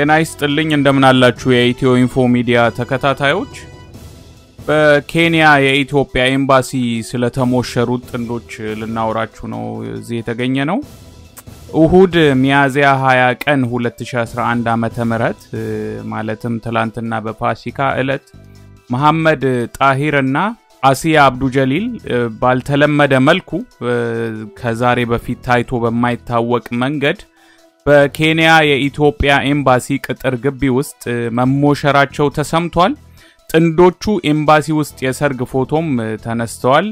ጤና ይስጥልኝ እንደምን አላችሁ የኢትዮ ኢንፎ ሚዲያ ተከታታዮች። በኬንያ የኢትዮጵያ ኤምባሲ ስለተሞሸሩት ጥንዶች ልናወራችሁ ነው እዚህ የተገኘ ነው። እሁድ ሚያዝያ 20 ቀን 2011 ዓመተ ምህረት ማለትም ትላንትና በፋሲካ ዕለት መሐመድ ጣሂር እና አሲያ አብዱ ጀሊል ባልተለመደ መልኩ ከዛሬ በፊት ታይቶ በማይታወቅ መንገድ በኬንያ የኢትዮጵያ ኤምባሲ ቅጥር ግቢ ውስጥ መሞሸራቸው ተሰምቷል። ጥንዶቹ ኤምባሲ ውስጥ የሰርግ ፎቶም ተነስተዋል፣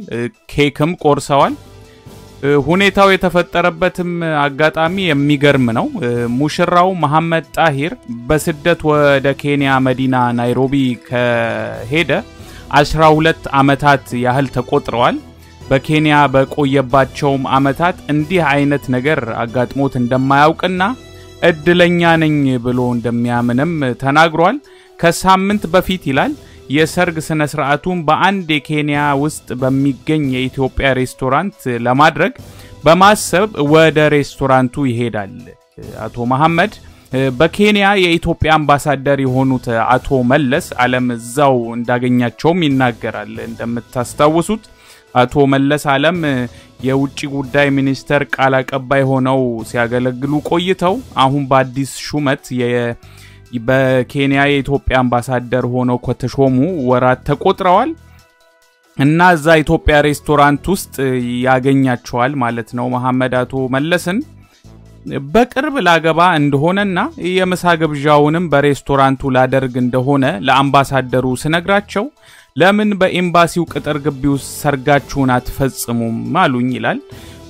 ኬክም ቆርሰዋል። ሁኔታው የተፈጠረበትም አጋጣሚ የሚገርም ነው። ሙሽራው መሐመድ ጣሂር በስደት ወደ ኬንያ መዲና ናይሮቢ ከሄደ 12 ዓመታት ያህል ተቆጥረዋል። በኬንያ በቆየባቸውም ዓመታት እንዲህ አይነት ነገር አጋጥሞት እንደማያውቅና እድለኛ ነኝ ብሎ እንደሚያምንም ተናግሯል። ከሳምንት በፊት ይላል የሰርግ ስነ ስርዓቱን በአንድ የኬንያ ውስጥ በሚገኝ የኢትዮጵያ ሬስቶራንት ለማድረግ በማሰብ ወደ ሬስቶራንቱ ይሄዳል። አቶ መሐመድ በኬንያ የኢትዮጵያ አምባሳደር የሆኑት አቶ መለስ አለም እዛው እንዳገኛቸውም ይናገራል። እንደምታስታውሱት አቶ መለስ አለም የውጭ ጉዳይ ሚኒስተር ቃል አቀባይ ሆነው ሲያገለግሉ ቆይተው አሁን በአዲስ ሹመት በኬንያ የኢትዮጵያ አምባሳደር ሆነው ከተሾሙ ወራት ተቆጥረዋል እና እዛ ኢትዮጵያ ሬስቶራንት ውስጥ ያገኛቸዋል ማለት ነው። መሐመድ አቶ መለስን በቅርብ ላገባ እንደሆነና የምሳ ግብዣውንም በሬስቶራንቱ ላደርግ እንደሆነ ለአምባሳደሩ ስነግራቸው ለምን በኤምባሲው ቅጥር ግቢ ውስጥ ሰርጋችሁን አትፈጽሙም አሉኝ ይላል።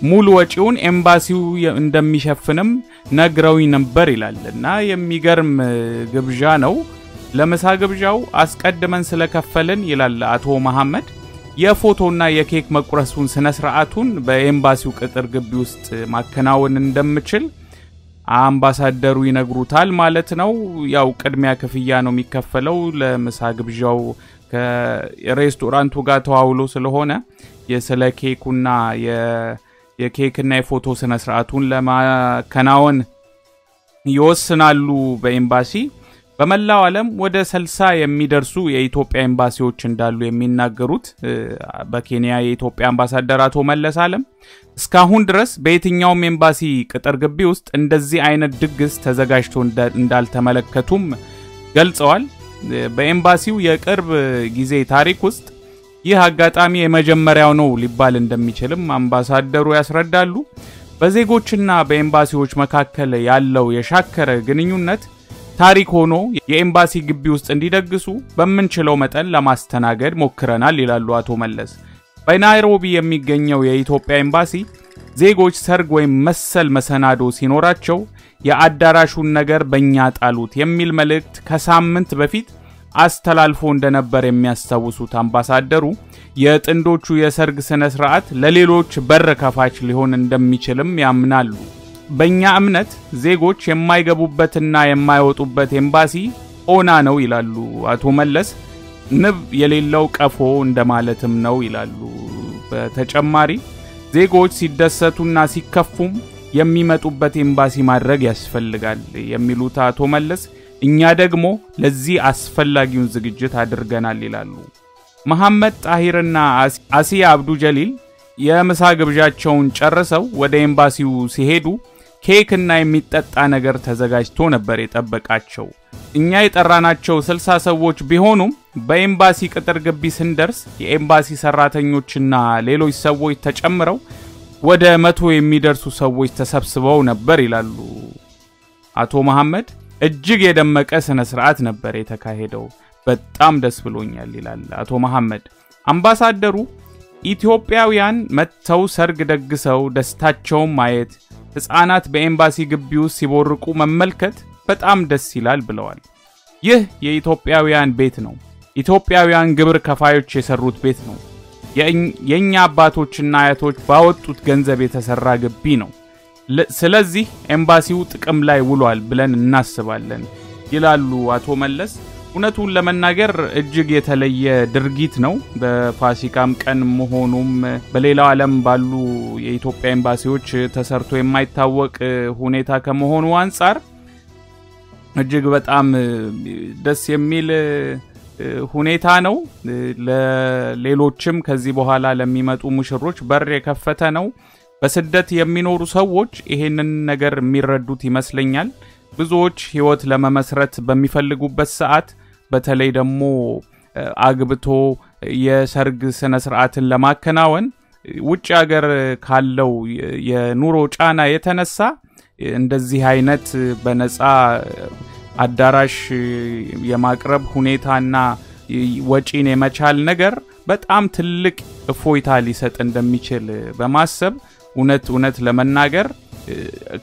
ሙሉ ወጪውን ኤምባሲው እንደሚሸፍንም ነግረውኝ ነበር ይላል እና የሚገርም ግብዣ ነው። ለምሳ ግብዣው አስቀድመን ስለከፈልን ይላል አቶ መሐመድ የፎቶና የኬክ መቁረሱን ስነ ስርዓቱን በኤምባሲው ቅጥር ግቢ ውስጥ ማከናወን እንደምችል አምባሳደሩ ይነግሩታል ማለት ነው። ያው ቅድሚያ ክፍያ ነው የሚከፈለው ለምሳ ግብዣው ከሬስቶራንቱ ጋር ተዋውሎ ስለሆነ ስለ ኬኩና የኬክና የፎቶ ስነ ስርዓቱን ለማከናወን ይወስናሉ በኤምባሲ በመላው ዓለም ወደ ስልሳ የሚደርሱ የኢትዮጵያ ኤምባሲዎች እንዳሉ የሚናገሩት በኬንያ የኢትዮጵያ አምባሳደር አቶ መለስ አለም እስካሁን ድረስ በየትኛውም ኤምባሲ ቅጥር ግቢ ውስጥ እንደዚህ አይነት ድግስ ተዘጋጅቶ እንዳልተመለከቱም ገልጸዋል። በኤምባሲው የቅርብ ጊዜ ታሪክ ውስጥ ይህ አጋጣሚ የመጀመሪያው ነው ሊባል እንደሚችልም አምባሳደሩ ያስረዳሉ። በዜጎችና በኤምባሲዎች መካከል ያለው የሻከረ ግንኙነት ታሪክ ሆኖ የኤምባሲ ግቢ ውስጥ እንዲደግሱ በምንችለው መጠን ለማስተናገድ ሞክረናል ይላሉ አቶ መለስ። በናይሮቢ የሚገኘው የኢትዮጵያ ኤምባሲ ዜጎች ሰርግ ወይም መሰል መሰናዶ ሲኖራቸው የአዳራሹን ነገር በእኛ ጣሉት የሚል መልእክት ከሳምንት በፊት አስተላልፎ እንደነበር የሚያስታውሱት አምባሳደሩ የጥንዶቹ የሰርግ ስነ ስርዓት ለሌሎች በር ከፋች ሊሆን እንደሚችልም ያምናሉ። በእኛ እምነት ዜጎች የማይገቡበትና የማይወጡበት ኤምባሲ ኦና ነው ይላሉ አቶ መለስ። ንብ የሌለው ቀፎ እንደማለትም ነው ይላሉ። በተጨማሪ ዜጎች ሲደሰቱና ሲከፉም የሚመጡበት ኤምባሲ ማድረግ ያስፈልጋል የሚሉት አቶ መለስ እኛ ደግሞ ለዚህ አስፈላጊውን ዝግጅት አድርገናል ይላሉ። መሐመድ ጣሂርና አሲያ አብዱ ጀሊል የምሳ ግብዣቸውን ጨርሰው ወደ ኤምባሲው ሲሄዱ ኬክና የሚጠጣ ነገር ተዘጋጅቶ ነበር የጠበቃቸው። እኛ የጠራናቸው ስልሳ ሰዎች ቢሆኑም በኤምባሲ ቅጥር ግቢ ስንደርስ የኤምባሲ ሰራተኞችና ሌሎች ሰዎች ተጨምረው ወደ መቶ የሚደርሱ ሰዎች ተሰብስበው ነበር ይላሉ አቶ መሐመድ። እጅግ የደመቀ ስነ ስርዓት ነበር የተካሄደው። በጣም ደስ ብሎኛል ይላል አቶ መሐመድ። አምባሳደሩ ኢትዮጵያውያን መጥተው ሰርግ ደግሰው ደስታቸውን ማየት ሕፃናት በኤምባሲ ግቢ ውስጥ ሲቦርቁ መመልከት በጣም ደስ ይላል ብለዋል። ይህ የኢትዮጵያውያን ቤት ነው። ኢትዮጵያውያን ግብር ከፋዮች የሰሩት ቤት ነው። የእኛ አባቶችና አያቶች ባወጡት ገንዘብ የተሰራ ግቢ ነው። ስለዚህ ኤምባሲው ጥቅም ላይ ውሏል ብለን እናስባለን ይላሉ አቶ መለስ። እውነቱን ለመናገር እጅግ የተለየ ድርጊት ነው። በፋሲካም ቀን መሆኑም በሌላው ዓለም ባሉ የኢትዮጵያ ኤምባሲዎች ተሰርቶ የማይታወቅ ሁኔታ ከመሆኑ አንጻር እጅግ በጣም ደስ የሚል ሁኔታ ነው። ለሌሎችም ከዚህ በኋላ ለሚመጡ ሙሽሮች በር የከፈተ ነው። በስደት የሚኖሩ ሰዎች ይሄንን ነገር የሚረዱት ይመስለኛል። ብዙዎች ህይወት ለመመስረት በሚፈልጉበት ሰዓት በተለይ ደግሞ አግብቶ የሰርግ ስነ ስርዓትን ለማከናወን ውጭ ሀገር ካለው የኑሮ ጫና የተነሳ እንደዚህ አይነት በነፃ አዳራሽ የማቅረብ ሁኔታና ወጪን የመቻል ነገር በጣም ትልቅ እፎይታ ሊሰጥ እንደሚችል በማሰብ እውነት እውነት ለመናገር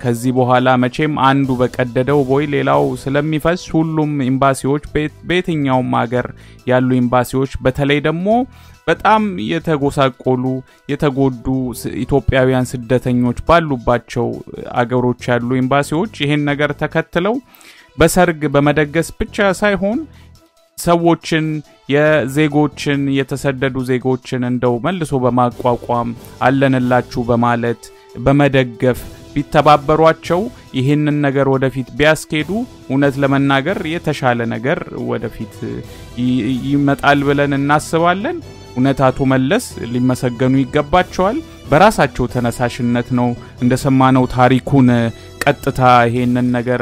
ከዚህ በኋላ መቼም አንዱ በቀደደው ቦይ ሌላው ስለሚፈስ ሁሉም ኤምባሲዎች በየትኛውም ሀገር ያሉ ኤምባሲዎች በተለይ ደግሞ በጣም የተጎሳቆሉ የተጎዱ ኢትዮጵያውያን ስደተኞች ባሉባቸው አገሮች ያሉ ኤምባሲዎች ይህን ነገር ተከትለው በሰርግ በመደገስ ብቻ ሳይሆን ሰዎችን የዜጎችን የተሰደዱ ዜጎችን እንደው መልሶ በማቋቋም አለንላችሁ በማለት በመደገፍ ቢተባበሯቸው ይህንን ነገር ወደፊት ቢያስኬዱ እውነት ለመናገር የተሻለ ነገር ወደፊት ይመጣል ብለን እናስባለን። እውነት አቶ መለስ ሊመሰገኑ ይገባቸዋል። በራሳቸው ተነሳሽነት ነው እንደሰማነው ታሪኩን ቀጥታ ይሄንን ነገር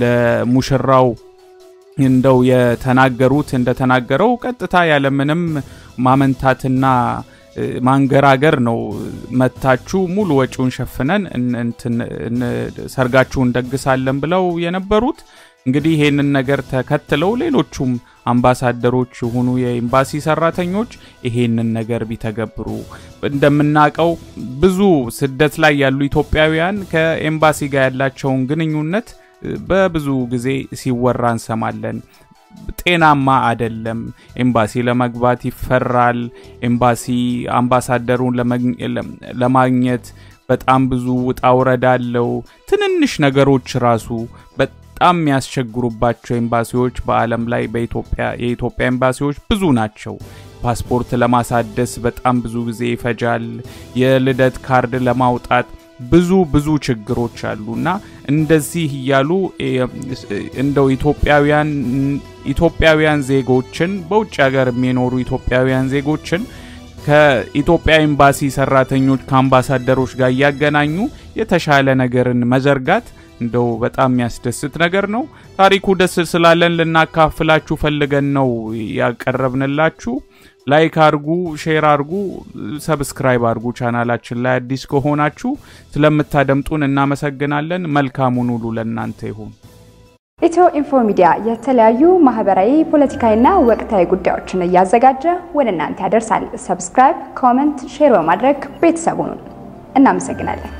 ለሙሽራው እንደው የተናገሩት እንደተናገረው ቀጥታ ያለምንም ማመንታትና ማንገራገር ነው መታችሁ ሙሉ ወጪውን ሸፍነን ሰርጋችሁ እንደግሳለን ብለው የነበሩት። እንግዲህ ይሄንን ነገር ተከትለው ሌሎቹም አምባሳደሮች የሆኑ የኤምባሲ ሰራተኞች ይሄንን ነገር ቢተገብሩ እንደምናውቀው ብዙ ስደት ላይ ያሉ ኢትዮጵያውያን ከኤምባሲ ጋር ያላቸውን ግንኙነት በብዙ ጊዜ ሲወራ እንሰማለን። ጤናማ አይደለም። ኤምባሲ ለመግባት ይፈራል። ኤምባሲ አምባሳደሩን ለማግኘት በጣም ብዙ ውጣ ውረድ አለው። ትንንሽ ነገሮች ራሱ በጣም የሚያስቸግሩባቸው ኤምባሲዎች በዓለም ላይ በኢትዮጵያ የኢትዮጵያ ኤምባሲዎች ብዙ ናቸው። ፓስፖርት ለማሳደስ በጣም ብዙ ጊዜ ይፈጃል። የልደት ካርድ ለማውጣት ብዙ ብዙ ችግሮች አሉ እና እንደዚህ እያሉ እንደው ኢትዮጵያውያን ኢትዮጵያውያን ዜጎችን በውጭ ሀገር የሚኖሩ ኢትዮጵያውያን ዜጎችን ከኢትዮጵያ ኤምባሲ ሰራተኞች ከአምባሳደሮች ጋር እያገናኙ የተሻለ ነገርን መዘርጋት እንደው በጣም የሚያስደስት ነገር ነው። ታሪኩ ደስ ስላለን ልናካፍላችሁ ፈልገን ነው ያቀረብንላችሁ። like አርጉ፣ share አርጉ፣ subscribe አርጉ። ቻናላችን ላይ አዲስ ከሆናችሁ ስለምታደምጡን እናመሰግናለን። መልካሙን ሁሉ ለእናንተ ይሁን። ኢትዮ ኢንፎ ሚዲያ የተለያዩ ማህበራዊ፣ ፖለቲካዊና ወቅታዊ ጉዳዮችን እያዘጋጀ ወደ እናንተ ያደርሳል። subscribe፣ comment፣ share በማድረግ ቤተሰቡን እናመሰግናለን።